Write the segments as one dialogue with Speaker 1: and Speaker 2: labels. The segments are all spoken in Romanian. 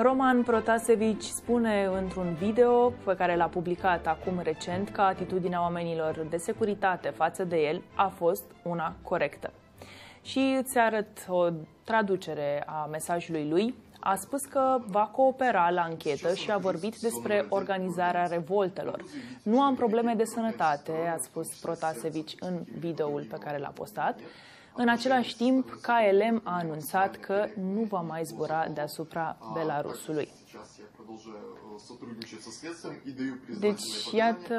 Speaker 1: Roman Protasevici spune într-un video pe care l-a publicat acum recent că atitudinea oamenilor de securitate față de el a fost una corectă. Și îți arăt o traducere a mesajului lui. A spus că va coopera la anchetă și a vorbit despre organizarea revoltelor. Nu am probleme de sănătate, a spus Protasevici în videoul pe care l-a postat. În același timp, KLM a anunțat că nu va mai zbura deasupra Belarusului. Deci, iată,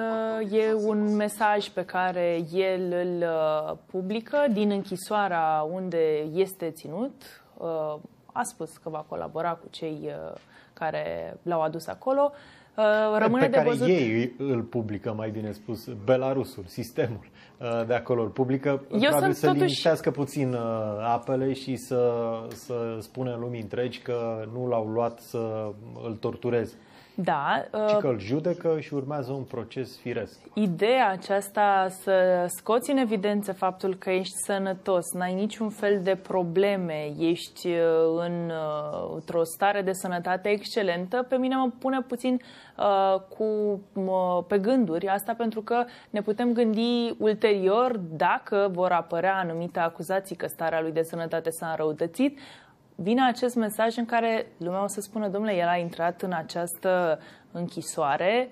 Speaker 1: e un mesaj pe care el îl uh, publică din închisoarea unde este ținut. Uh, a spus că va colabora cu cei uh, care l-au adus acolo.
Speaker 2: Uh, rămâne pe de care văzut... ei îl publică, mai bine spus, Belarusul, sistemul uh, de acolo îl publică, Eu probabil să totuși... liniștească puțin uh, apele și să, să spună lumii întregi că nu l-au luat să îl tortureze.
Speaker 1: Da.
Speaker 2: Uh, că îl judecă și urmează un proces firesc.
Speaker 1: Ideea aceasta să scoți în evidență faptul că ești sănătos, n-ai niciun fel de probleme, ești uh, în, uh, într-o stare de sănătate excelentă, pe mine mă pune puțin uh, cu, uh, pe gânduri. Asta pentru că ne putem gândi ulterior dacă vor apărea anumite acuzații că starea lui de sănătate s-a înrăutățit, vine acest mesaj în care lumea o să spună, domnule, el a intrat în această închisoare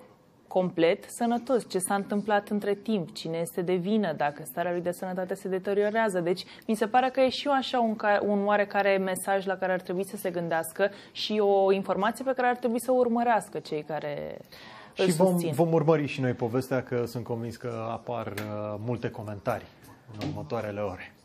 Speaker 1: complet sănătos. Ce s-a întâmplat între timp? Cine este de vină? Dacă starea lui de sănătate se deteriorează? Deci, mi se pare că e și așa un, un oarecare mesaj la care ar trebui să se gândească și o informație pe care ar trebui să o urmărească cei care și
Speaker 2: vom, vom urmări și noi povestea că sunt convins că apar uh, multe comentarii în următoarele ore.